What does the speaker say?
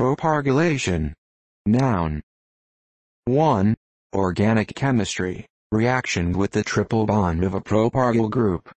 Propargylation. Noun. 1. Organic chemistry. Reaction with the triple bond of a propargyl group.